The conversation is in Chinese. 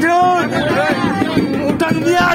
停站住别啊